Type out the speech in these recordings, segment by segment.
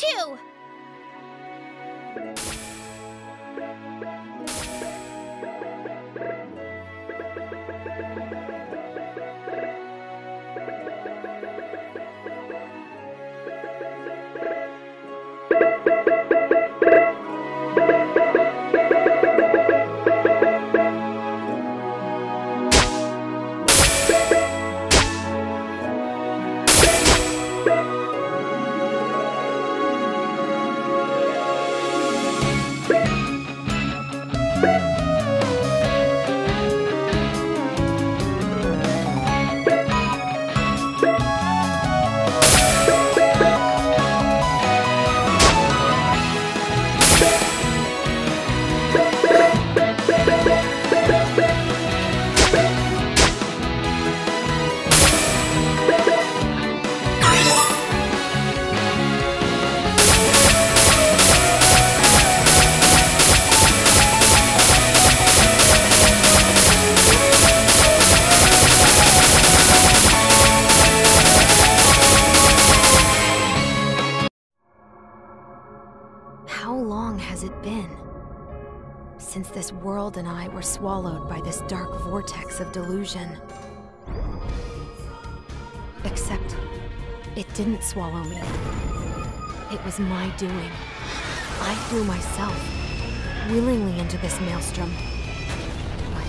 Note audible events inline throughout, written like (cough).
too! Been? Since this world and I were swallowed by this dark vortex of delusion. Except, it didn't swallow me. It was my doing. I threw myself, willingly into this maelstrom. But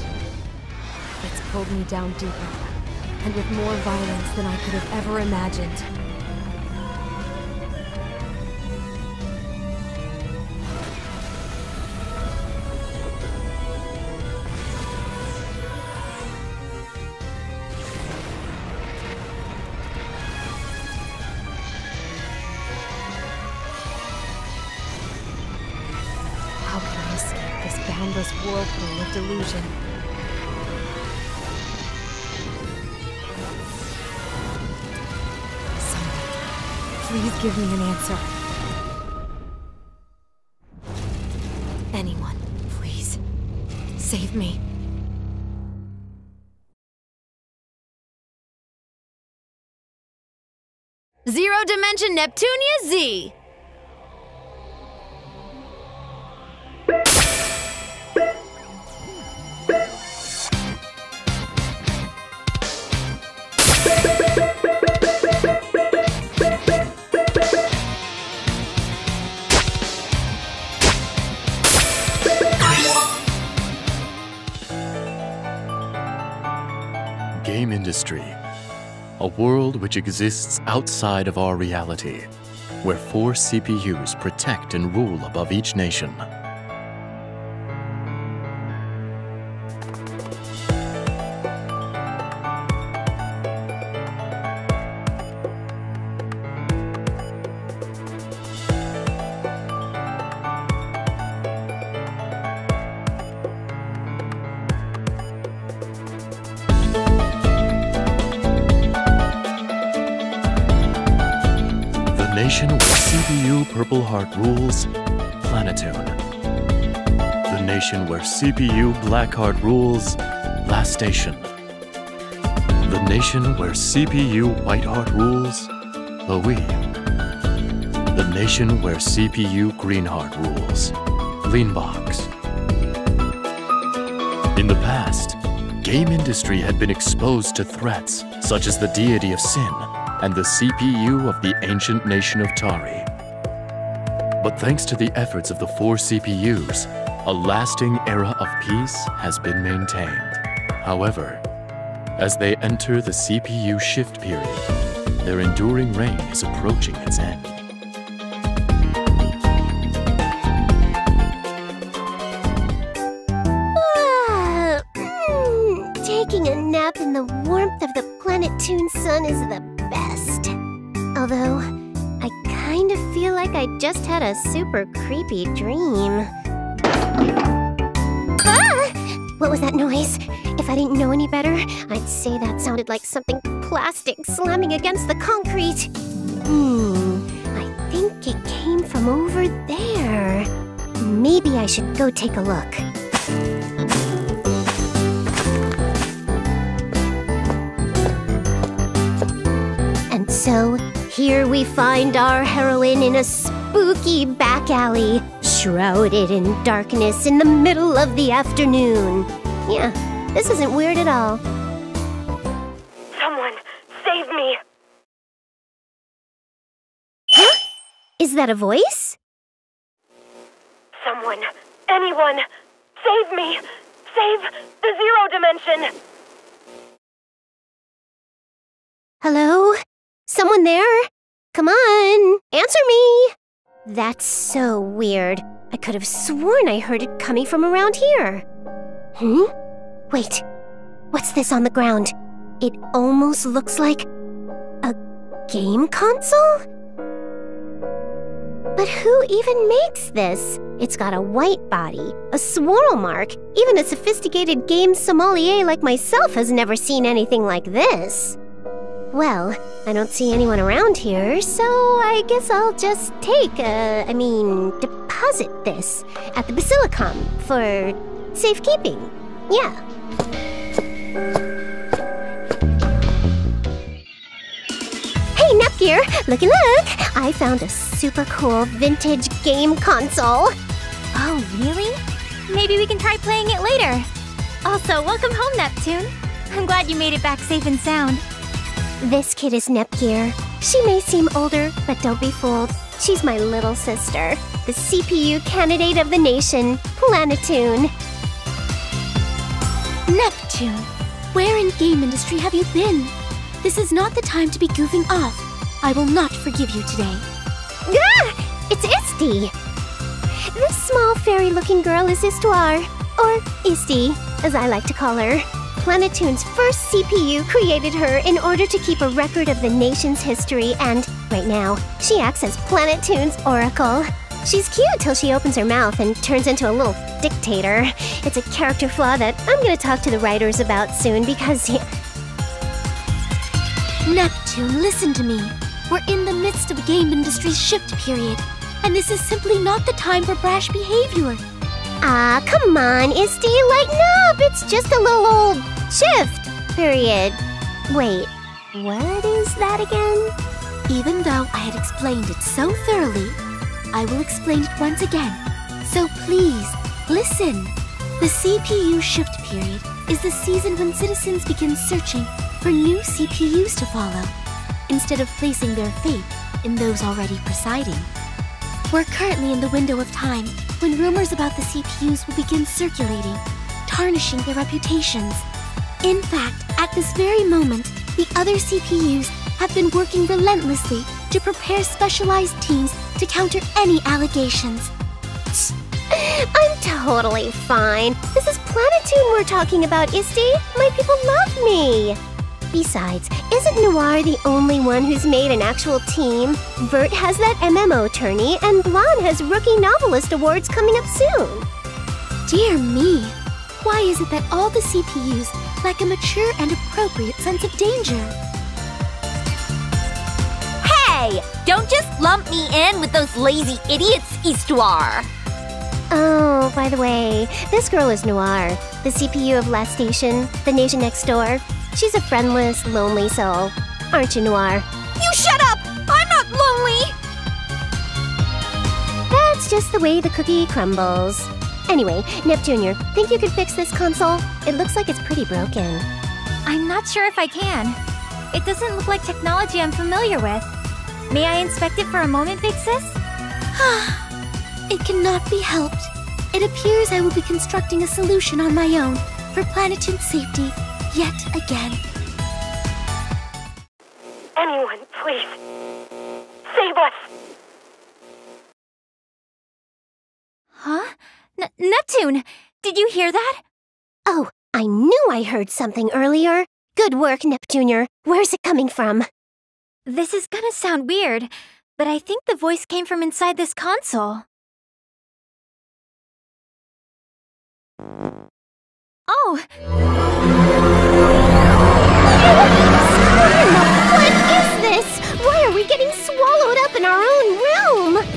it's pulled me down deeper, and with more violence than I could have ever imagined. Escape this whirlpool of delusion? Please give me an answer. Anyone, please. Save me. Zero Dimension Neptunia Z! Gamindustri. A world which exists outside of our reality, where four CPUs protect and rule above each nation. Purple Heart rules, Planeptune. The nation where CPU Blackheart rules, Lastation. The nation where CPU Whiteheart rules, Lowee. The nation where CPU Greenheart rules, Leanbox. In the past, Gamindustri had been exposed to threats such as the deity of sin and the CPU of the ancient nation of Tari. But thanks to the efforts of the four CPUs, a lasting era of peace has been maintained. However, as they enter the CPU shift period, their enduring reign is approaching its end. (clears throat) Taking a nap in the warmth of the Planeptune sun is the best. Although, kind of feel like I just had a super creepy dream. Ah! What was that noise? If I didn't know any better, I'd say that sounded like something plastic slamming against the concrete. Hmm, I think it came from over there. Maybe I should go take a look. And so, here we find our heroine in a spooky back alley, shrouded in darkness in the middle of the afternoon. Yeah, this isn't weird at all. Someone, save me! Huh? Is that a voice? Someone, anyone, save me! Save the zero dimension! Hello? Someone there? Come on, answer me! That's so weird. I could have sworn I heard it coming from around here. Hmm? Wait, what's this on the ground? It almost looks like a game console? But who even makes this? It's got a white body, a swirl mark. Even a sophisticated game sommelier like myself has never seen anything like this. Well, I don't see anyone around here, so I guess I'll just take, uh, I mean, deposit this at the Basilicom for safekeeping. Yeah. Hey, Nepgear! Looky look! I found a super cool vintage game console. Oh, really? Maybe we can try playing it later. Also, welcome home, Neptune. I'm glad you made it back safe and sound. This kid is Nepgear. She may seem older, but don't be fooled. She's my little sister, the CPU candidate of the nation, Planeptune. Neptune, where in Gamindustri have you been? This is not the time to be goofing off. I will not forgive you today. Ah! It's Histy! This small fairy-looking girl is Histoire, or Histy, as I like to call her. Planeptune's first CPU created her in order to keep a record of the nation's history, and right now, she acts as Planeptune's oracle. She's cute till she opens her mouth and turns into a little dictator. It's a character flaw that I'm gonna talk to the writers about soon because. Neptune, listen to me. We're in the midst of a Gamindustri's shift period, and this is simply not the time for brash behavior. Ah, come on, Histy, lighten up! It's just a little old shift period. Wait, what is that again? Even though I had explained it so thoroughly, I will explain it once again. So please, listen. The CPU shift period is the season when citizens begin searching for new CPUs to follow, instead of placing their faith in those already presiding. We're currently in the window of time when rumors about the CPUs will begin circulating, tarnishing their reputations. In fact, at this very moment, the other CPUs have been working relentlessly to prepare specialized teams to counter any allegations. I'm totally fine. This is Planeptune we're talking about, Histy. My people love me. Besides, isn't Noir the only one who's made an actual team? Vert has that MMO tourney, and Blanc has Rookie Novelist Awards coming up soon. Dear me, why is it that all the CPUs lack a mature and appropriate sense of danger? Hey! Don't just lump me in with those lazy idiots, Histoire! Oh, by the way, this girl is Noir, the CPU of Lastation, the nation next door. She's a friendless, lonely soul. Aren't you, Noir? You shut up! I'm not lonely! That's just the way the cookie crumbles. Anyway, Nep Jr., think you could fix this console? It looks like it's pretty broken. I'm not sure if I can. It doesn't look like technology I'm familiar with. May I inspect it for a moment, Big Sis? (sighs) it cannot be helped. It appears I will be constructing a solution on my own for Planeptune's safety yet again. Anyone, please. Save us! Huh? N Neptune! Did you hear that? Oh, I knew I heard something earlier. Good work, Nep Jr. Where's it coming from? This is gonna sound weird, but I think the voice came from inside this console. Oh! What is this? Why are we getting swallowed up in our own room?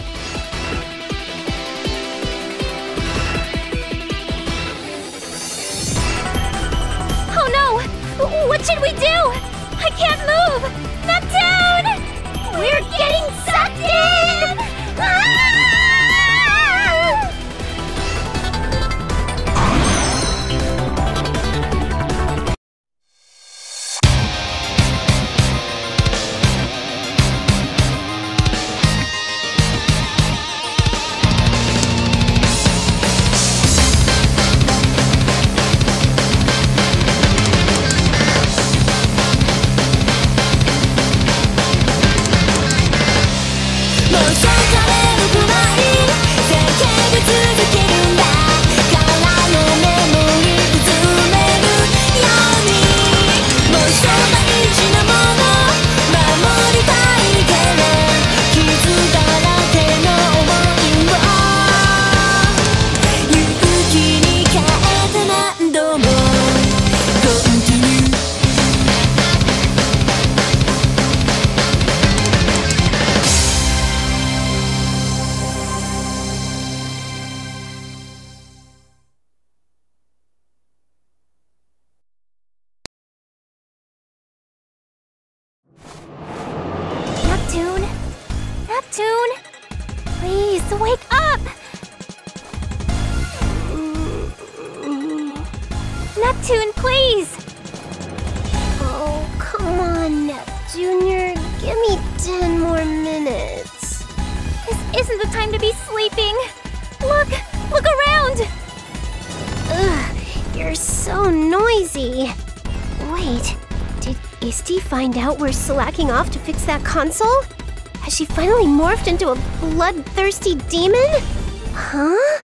Wait, did Histy find out we're slacking off to fix that console? Has she finally morphed into a bloodthirsty demon? Huh?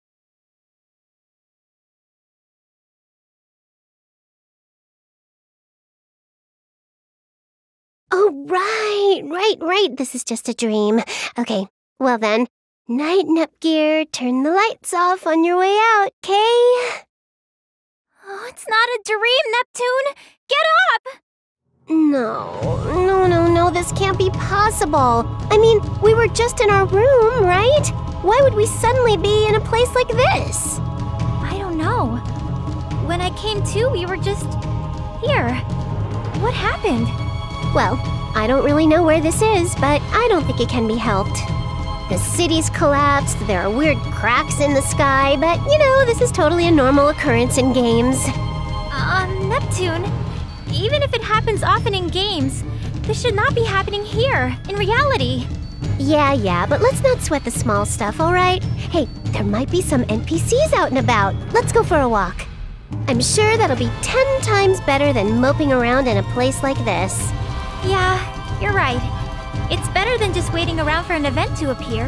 Oh, right, right, right. This is just a dream. Okay, well then, night, Nepgear. Turn the lights off on your way out, okay? Oh, it's not a dream, Neptune! Get up! No, no, no, no, this can't be possible. I mean, we were just in our room, right? Why would we suddenly be in a place like this? I don't know. When I came to, we were just here. What happened? Well, I don't really know where this is, but I don't think it can be helped. The city's collapsed, there are weird cracks in the sky, but you know, this is totally a normal occurrence in games. Uh, Neptune, even if it happens often in games, this should not be happening here, in reality. Yeah, yeah, but let's not sweat the small stuff, alright? Hey, there might be some NPCs out and about. Let's go for a walk. I'm sure that'll be ten times better than moping around in a place like this. Yeah, you're right. It's better than just waiting around for an event to appear.